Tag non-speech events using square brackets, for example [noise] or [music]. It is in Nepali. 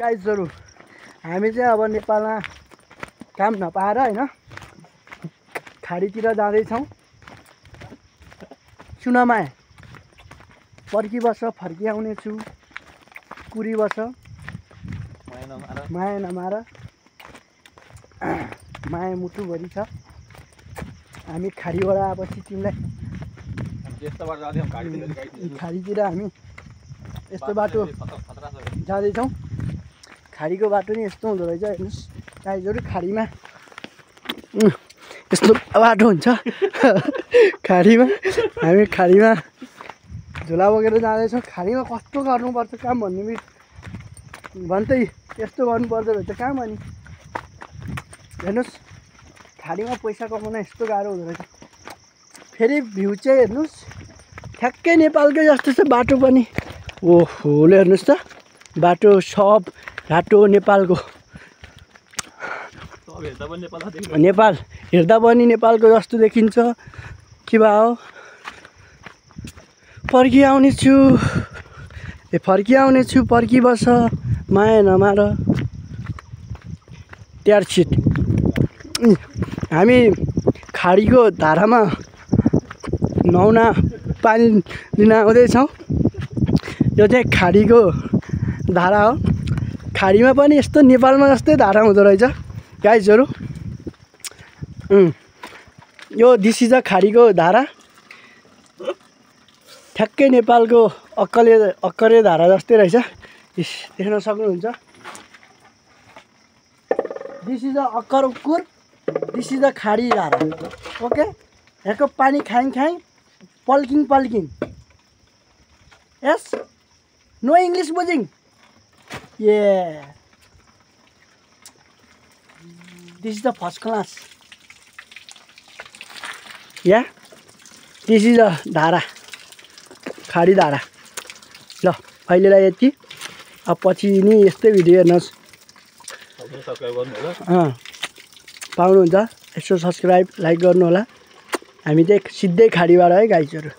गाइजहरू हामी चाहिँ अब नेपालमा काम नपाएर होइन खाडीतिर जाँदैछौँ। सुनमाया पर्खिबस्छ फर्किआउनेछु कुरिबस्छ माया नमार। माया मुटुभरि छ। हामी खाडीबाट आएपछि तिमीलाई खाडीतिर हामी यस्तो बाटो जाँदैछौँ। खाडीको बाटो नि यस्तो हुँदो रहेछ हेर्नुहोस् गाइजहरू खाडीमा यस्तो बाटो हुन्छ। [laughs] खाडीमा हामी खाडीमा झोला बोकेर जाँदैछौँ। खाडीमा कस्तो गर्नुपर्छ काम भन्नु नि भन्दै यस्तो गर्नुपर्दो रहेछ काम अनि। हेर्नुहोस् खाडीमा पैसा कमाउन यस्तो गाह्रो हुँदो रहेछ। फेरि भ्यू चाहिँ हेर्नुहोस् ठ्याक्कै नेपालकै जस्तो छ बाटो पनि। ओहो हेर्नुहोस् त बाटो सब घाटो नेपालको। नेपाल हेर्दा पनि नेपालको जस्तो देखिन्छ। के भए हो? फर्किआउने छु ए फर्किआउने छु पर्खिबस्छ माया नमार। ट्यार सिट उम्, हामी खाडीको धारामा नुहाउन पानी लिन आउँदैछौँ। यो चाहिँ खाडीको धारा हो। खाडीमा पनि यस्तो नेपालमा जस्तै धारा हुँदो रहेछ। गाइजहरू यो दिस इज अ खाडीको धारा। ठ्याक्कै नेपालको अक्कले अक्करे धारा जस्तै रहेछ। देख्न सक्नुहुन्छ। दिस इज अ अक्कर उक्कुर दिस इज अ खाडी धारा। ओके यहाँको पानी खाइङ खाइङ पल्किङ पल्किङ। Yes no English बुझिङ? Eh this is the first class yeah this is a धारा खाडी धारा ल अहिलेलाई यति अब पछि नि यस्तै भिडियो हेर्नुहोस् अँ पाउनुहुन्छ यसो सब्सक्राइब लाइक गर्नु होला हामी चाहिँ सिधै खाडीबाट है गाइजहरू